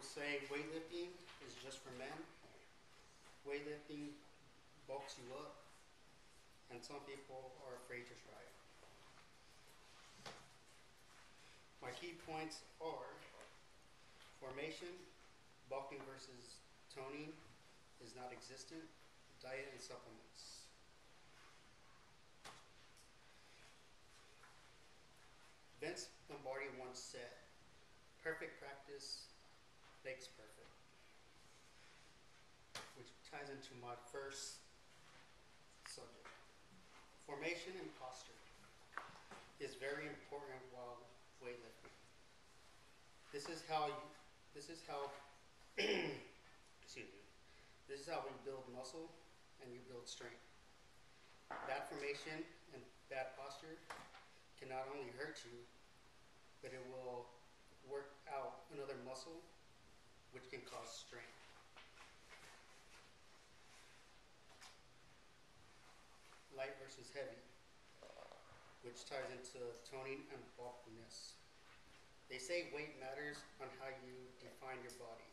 people say weightlifting is just for men. Weightlifting bulks you up, and some people are afraid to try it. My key points are formation, bulking versus toning is not existent, diet and supplements. Vince Lombardi once said, perfect practice makes perfect. Which ties into my first subject. Formation and posture is very important while weightlifting. This is how you, this is how, excuse me, this is how we build muscle and you build strength. Bad formation and bad posture can not only hurt you, but it will work out another muscle, which can cause strain. Light versus heavy, which ties into toning and bulkiness. They say weight matters on how you define your body.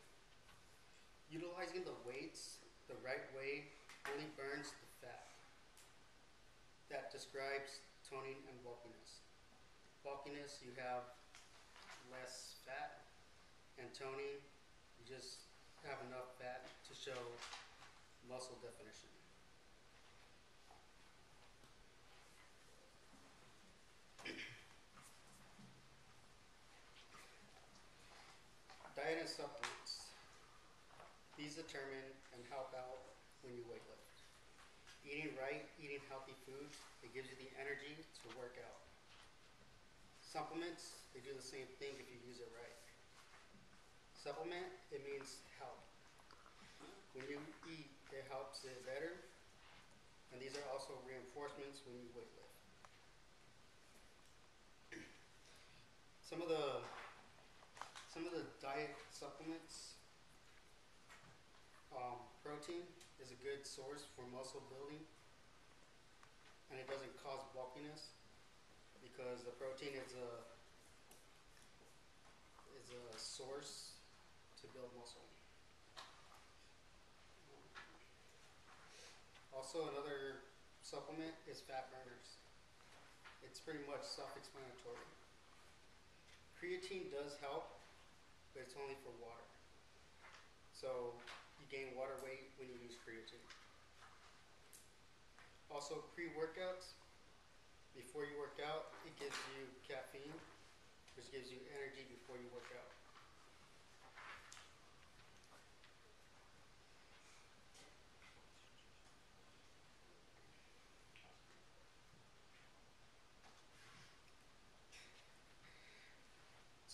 Utilizing the weights the right way only burns the fat. That describes toning and bulkiness. Bulkiness, you have less fat, and toning, just have enough fat to show muscle definition. Diet and supplements. These determine and help out when you weight lift. Eating right, eating healthy foods, it gives you the energy to work out. Supplements, they do the same thing if you use it right. Supplement, it means help. When you eat, it helps it better. And these are also reinforcements when you weightlift. Some of the some of the diet supplements, um, protein is a good source for muscle building, and it doesn't cause bulkiness because the protein is a is a source to build muscle. Also, another supplement is fat burners. It's pretty much self-explanatory. Creatine does help, but it's only for water. So you gain water weight when you use creatine. Also, pre-workouts, before you work out, it gives you caffeine, which gives you energy before you work out.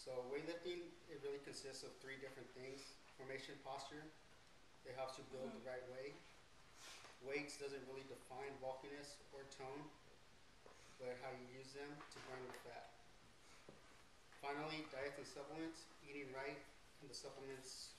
So weightlifting, it really consists of three different things. Formation posture, it helps you build the mm-hmm. right way. Weights doesn't really define bulkiness or tone, but how you use them to burn the fat. Finally, diets and supplements, eating right, and the supplements